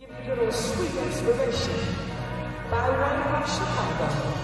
Give me a little sweet inspiration by one from Chicago.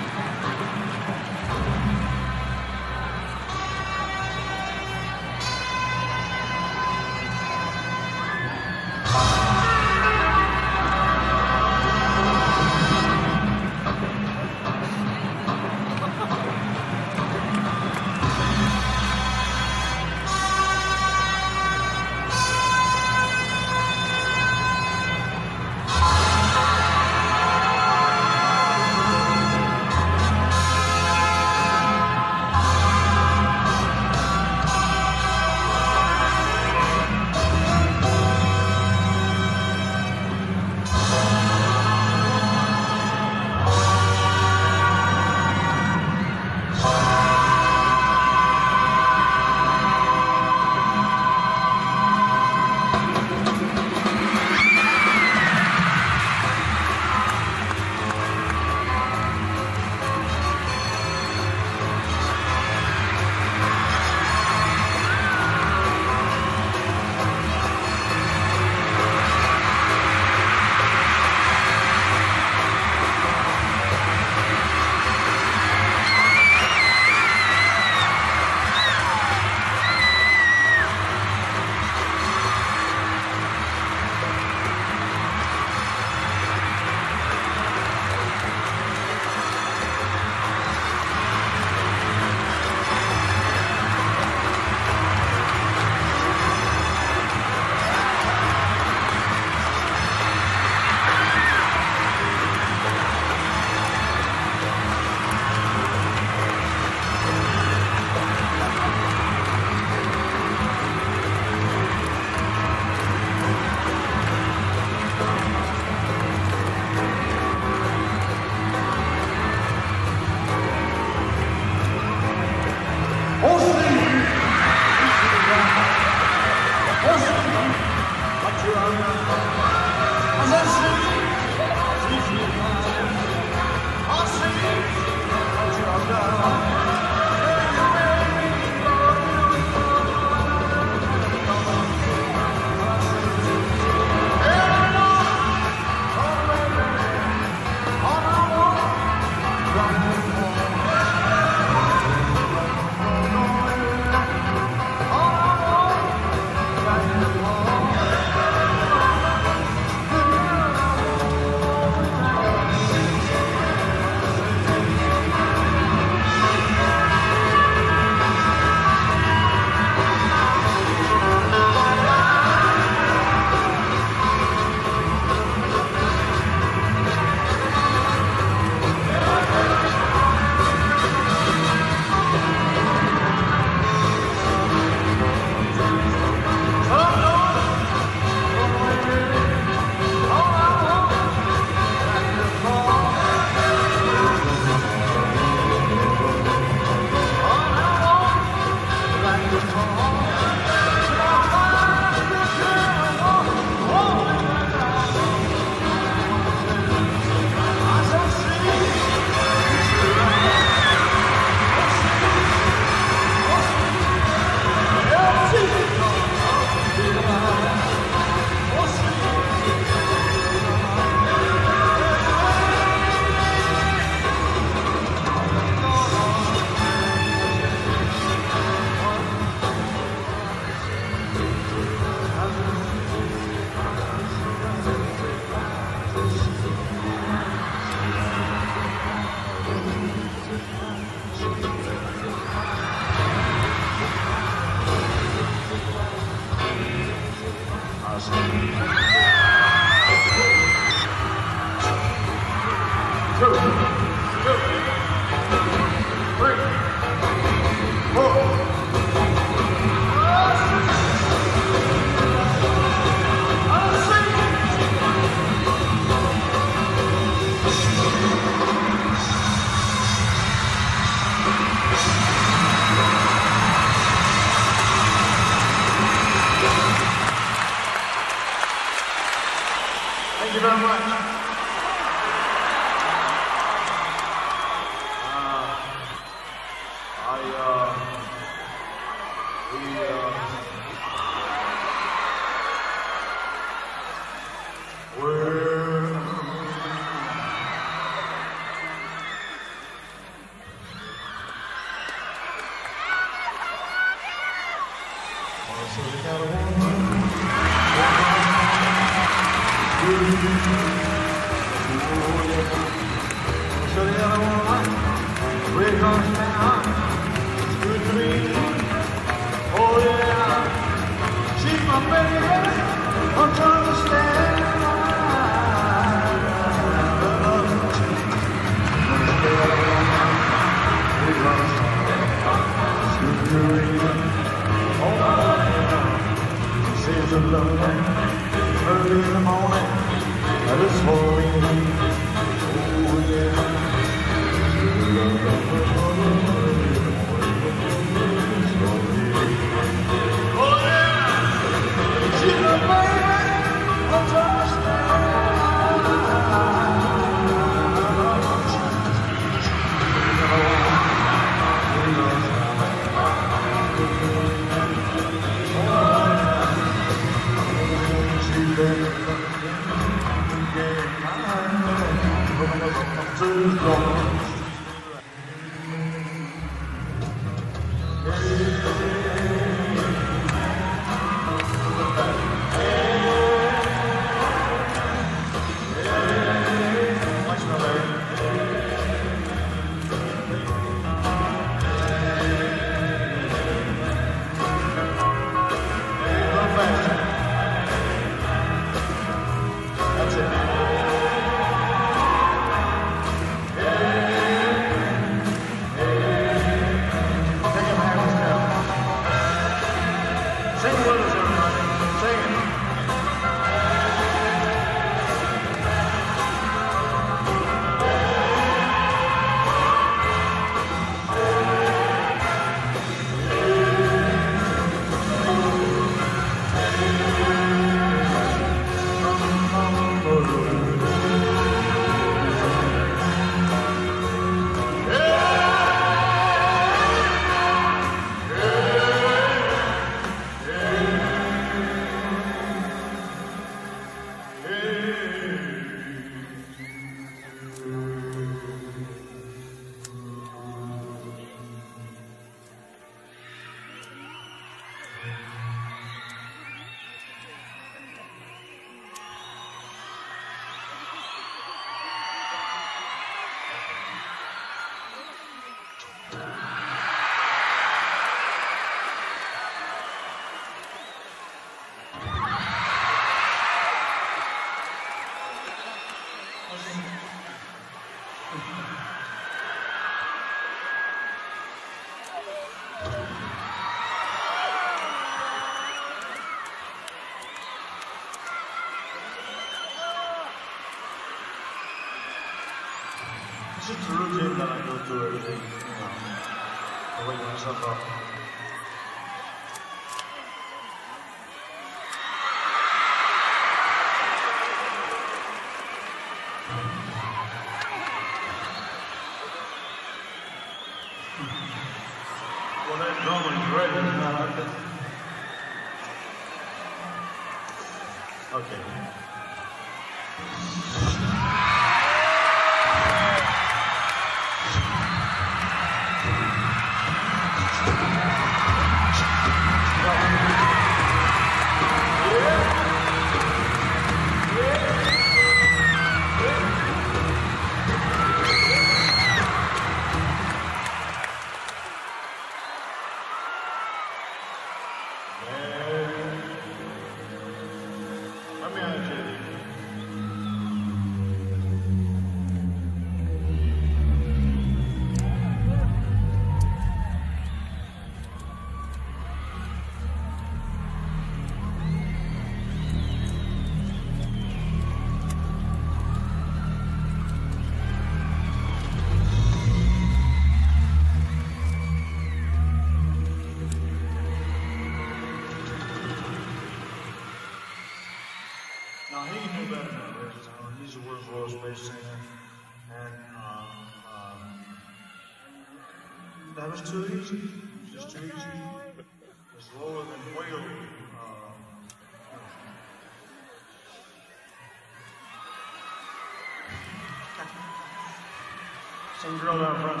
Girl down front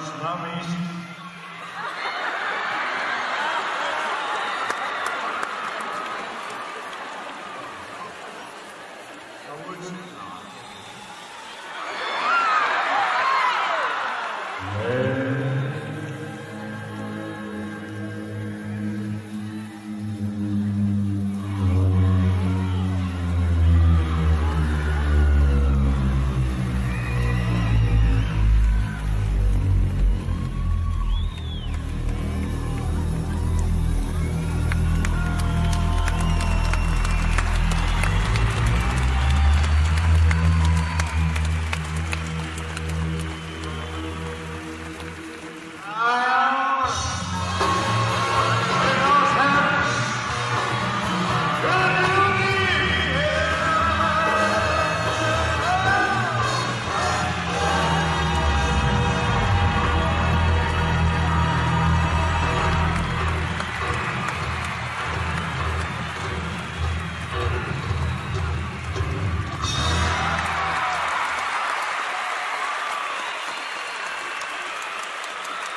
easy.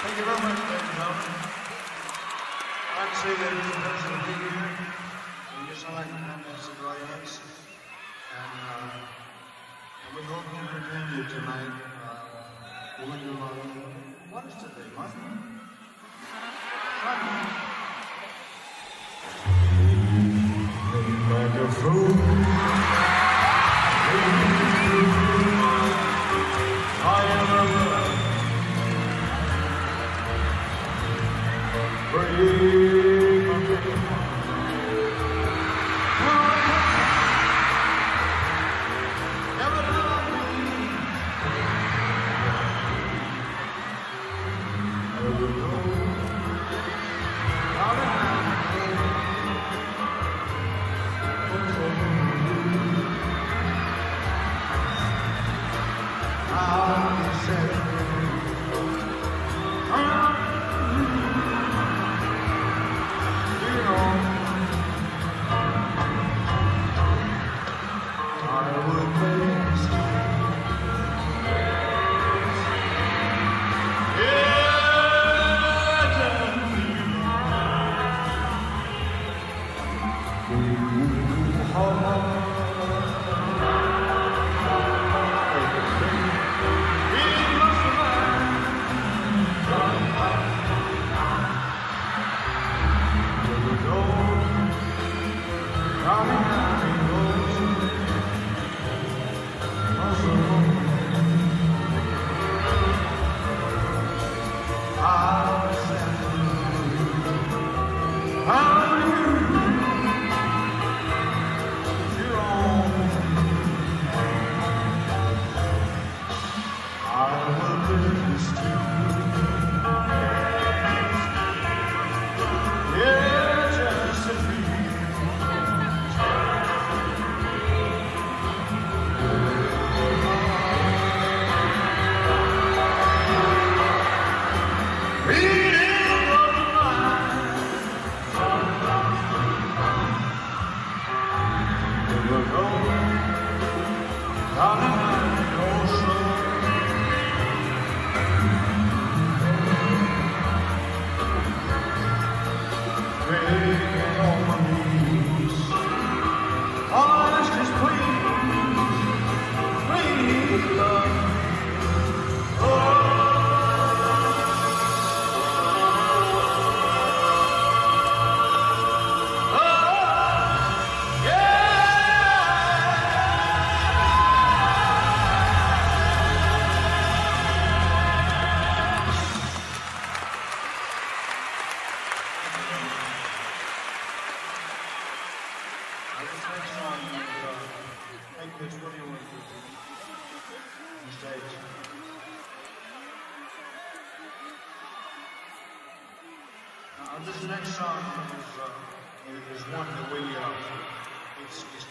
Thank you very much, ladies and gentlemen. I'd to say that it's a pleasure to be here. And sound like the members of the audience. And, uh, and we hope you tonight. Uh, to do a what is today. Like a fool.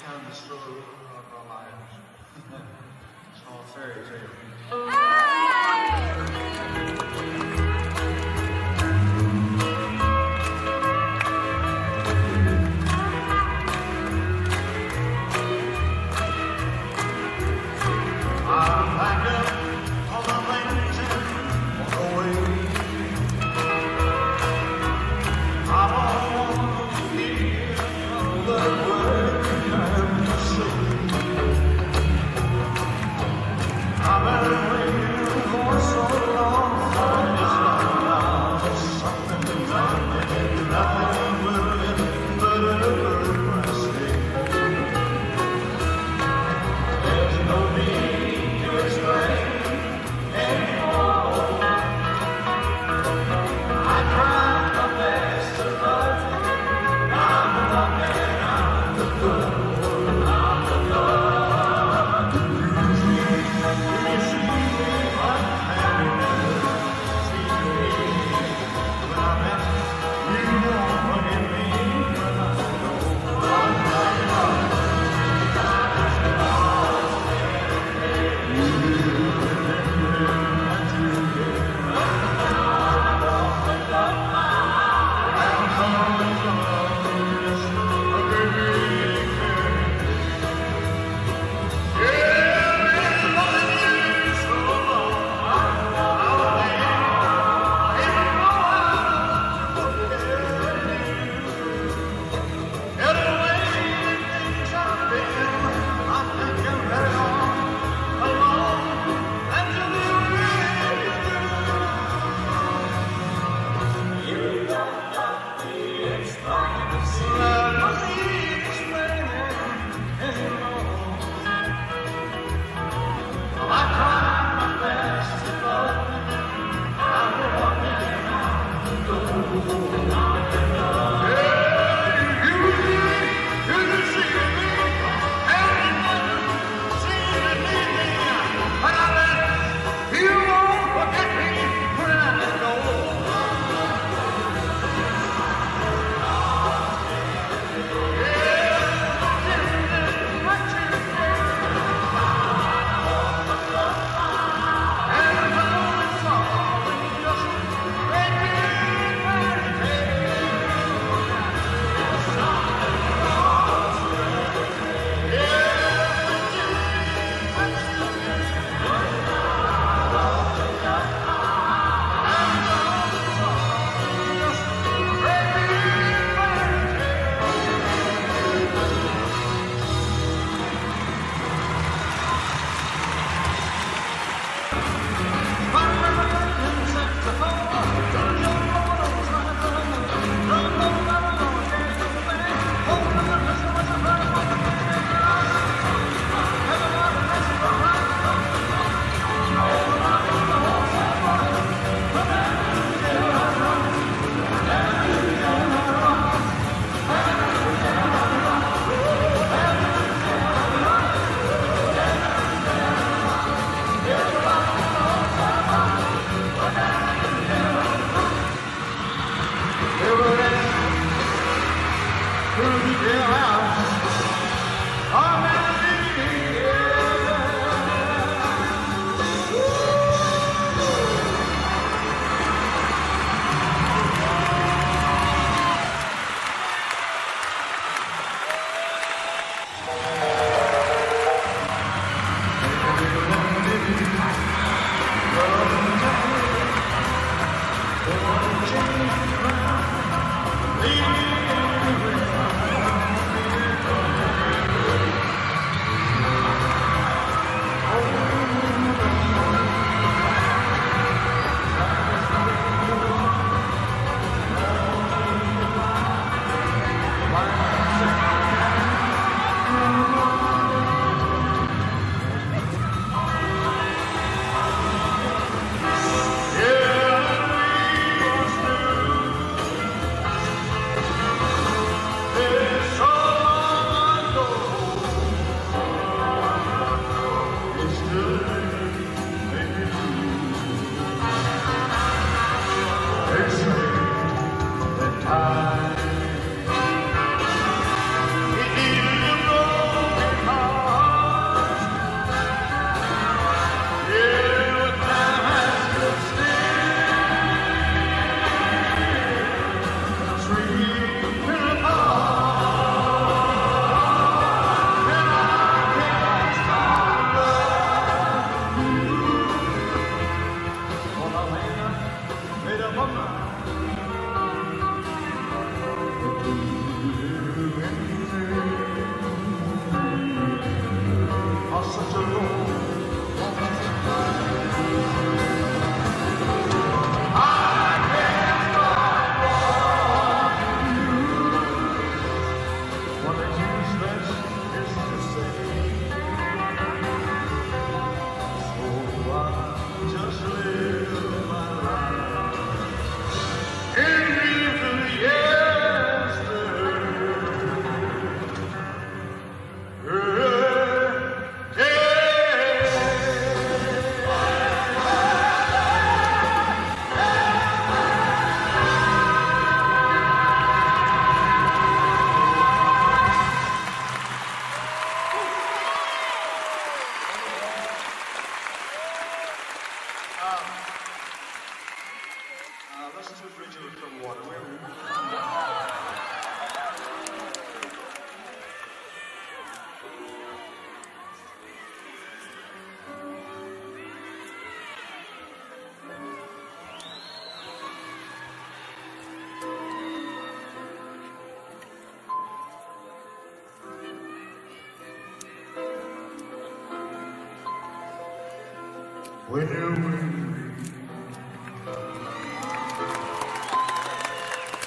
kind of the story of our lives. it's all fairy tale.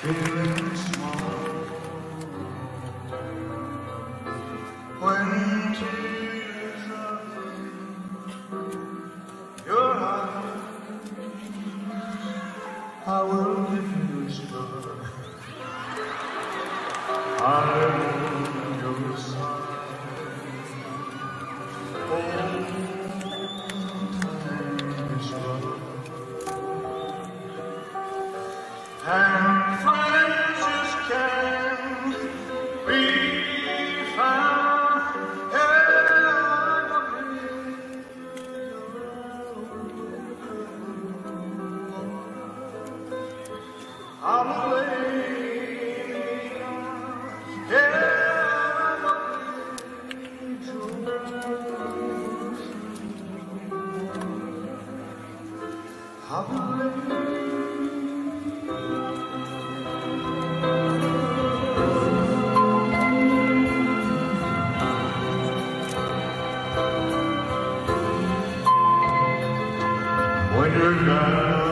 Feeling When you're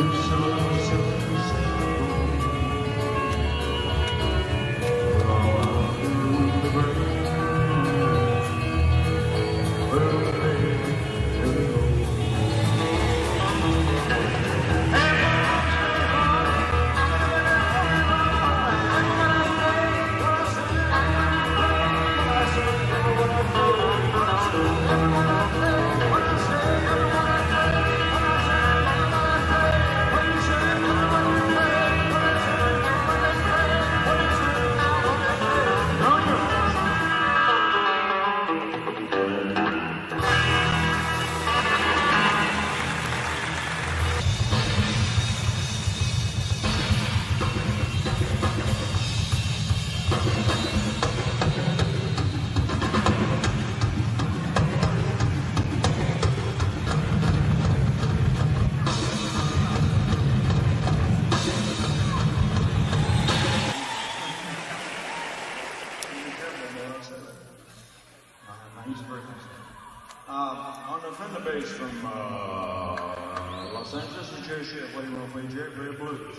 so whose birthday is uh, um, on the Fender bass from uh, Los Angeles, New Jersey, what do you want play, Jerry? Blue Blues.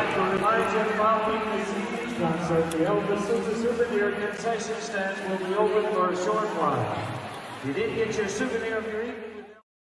Like to remind you following evening's concert, the Elvis Sousa souvenir concession stands will be open for a short while. If you didn't get your souvenir